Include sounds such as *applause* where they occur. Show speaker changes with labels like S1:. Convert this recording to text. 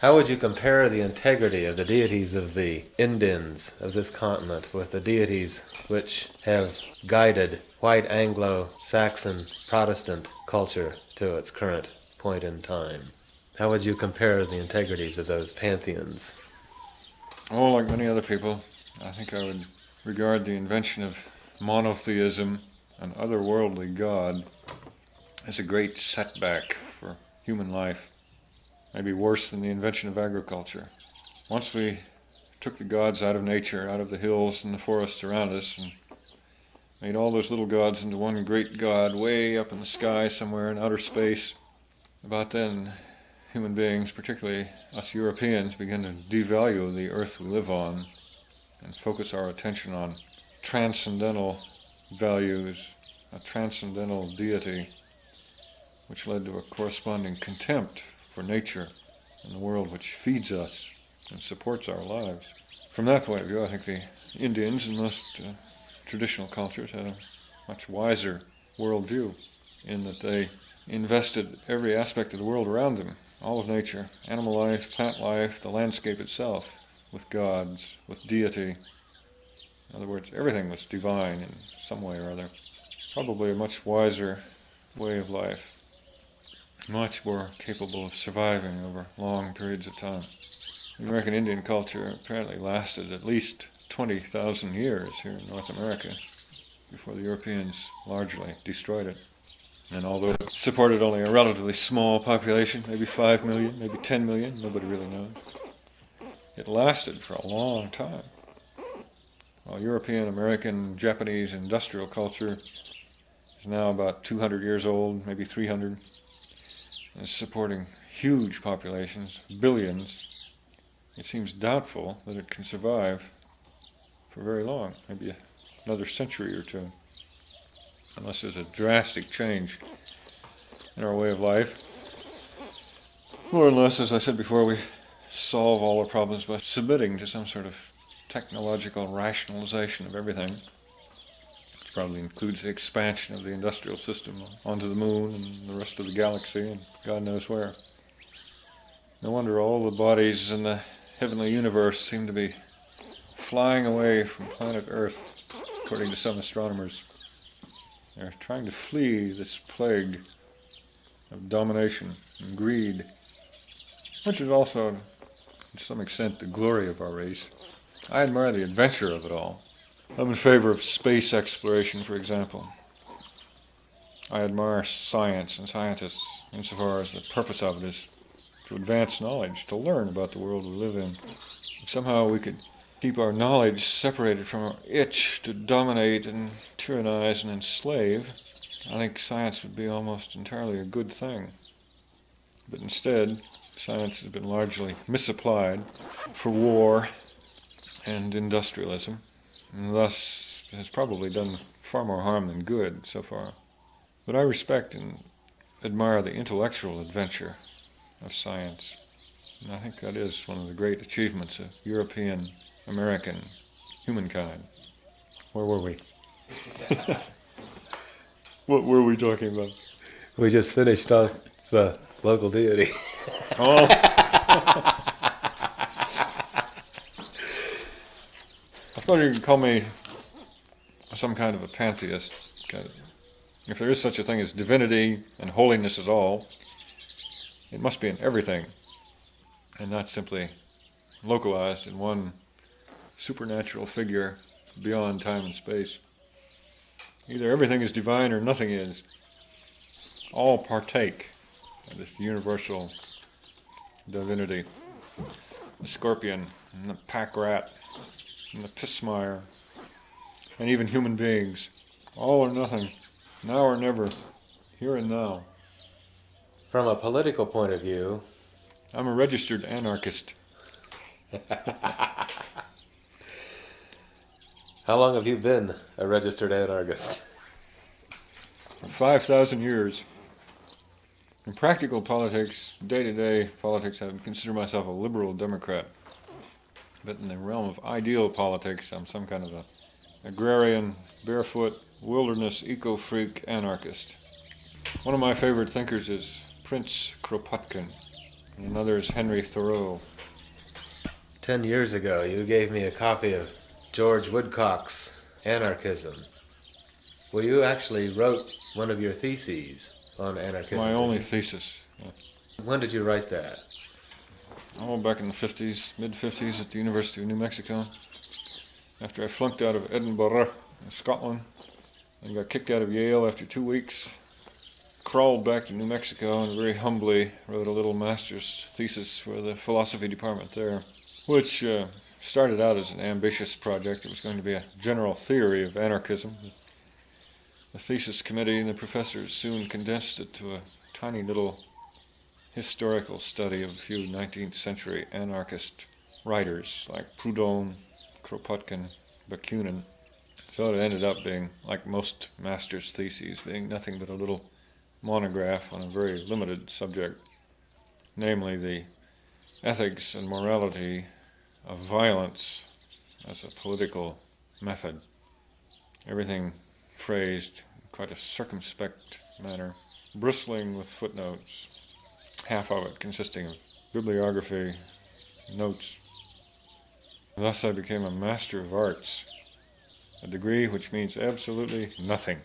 S1: How would you compare the integrity of the deities of the Indians of this continent with the deities which have guided white Anglo Saxon Protestant culture to its current point in time? How would you compare the integrities of those pantheons?
S2: Oh, like many other people, I think I would regard the invention of monotheism, an otherworldly God, as a great setback for human life. Maybe worse than the invention of agriculture. Once we took the gods out of nature, out of the hills and the forests around us, and made all those little gods into one great god way up in the sky somewhere in outer space, about then human beings, particularly us Europeans, began to devalue the earth we live on and focus our attention on transcendental values, a transcendental deity, which led to a corresponding contempt for nature and the world which feeds us and supports our lives. From that point of view, I think the Indians and most uh, traditional cultures had a much wiser worldview in that they invested every aspect of the world around them, all of nature, animal life, plant life, the landscape itself, with gods, with deity. In other words, everything was divine in some way or other. Probably a much wiser way of life, much more capable of surviving over long periods of time. The American Indian culture apparently lasted at least 20,000 years here in North America before the Europeans largely destroyed it. And although it supported only a relatively small population, maybe 5 million, maybe 10 million, nobody really knows, it lasted for a long time. While European, American, Japanese industrial culture is now about 200 years old, maybe 300, and is supporting huge populations, billions, it seems doubtful that it can survive for very long, maybe another century or two, unless there's a drastic change in our way of life. More or less, as I said before, we solve all our problems by submitting to some sort of technological rationalization of everything. Probably includes the expansion of the industrial system onto the moon and the rest of the galaxy and God knows where. No wonder all the bodies in the heavenly universe seem to be flying away from planet Earth, according to some astronomers. They're trying to flee this plague of domination and greed, which is also, to some extent, the glory of our race. I admire the adventure of it all. I'm in favor of space exploration, for example. I admire science and scientists insofar as the purpose of it is to advance knowledge, to learn about the world we live in. If somehow we could keep our knowledge separated from our itch to dominate and tyrannize and enslave, I think science would be almost entirely a good thing. But instead, science has been largely misapplied for war and industrialism, and thus has probably done far more harm than good so far. But I respect and admire the intellectual adventure of science. And I think that is one of the great achievements of European American humankind.
S1: Where were we? *laughs*
S2: what were we talking about?
S1: We just finished on the local deity.
S2: oh. I thought you could call me some kind of a pantheist. If there is such a thing as divinity and holiness at all, it must be in everything and not simply localized in one supernatural figure beyond time and space. Either everything is divine or nothing is. All partake of this universal divinity. The scorpion the pack rat and the pismire and even human beings. All or nothing. Now or never. Here and now.
S1: From a political point of view,
S2: I'm a registered anarchist. *laughs*
S1: How long have you been a registered anarchist? *laughs*
S2: 5,000 years. In practical politics, day to day politics, I consider myself a liberal Democrat. But in the realm of ideal politics, I'm some kind of a agrarian, barefoot, wilderness, eco freak anarchist. One of my favorite thinkers is Prince Kropotkin. and another is Henry Thoreau.
S1: Ten years ago, you gave me a copy of George Woodcock's Anarchism. Well, you actually wrote one of your theses on anarchism.
S2: My only thesis. Yeah.
S1: When did you write that?
S2: Oh, back in the 50s, mid 50s at the University of New Mexico. After I flunked out of Edinburgh in Scotland and got kicked out of Yale after two weeks, crawled back to New Mexico and very humbly wrote a little master's thesis for the philosophy department there, which uh, started out as an ambitious project. It was going to be a general theory of anarchism. The thesis committee and the professors soon condensed it to a tiny little historical study of a few 19th century anarchist writers like Proudhon, Kropotkin, Bakunin. So it ended up being, like most master's theses, being nothing but a little monograph on a very limited subject, namely the ethics and morality of violence as a political method. Everything phrased in quite a circumspect manner, bristling with footnotes, half of it consisting of bibliography, notes. Thus I became a Master of Arts, a degree which means absolutely nothing.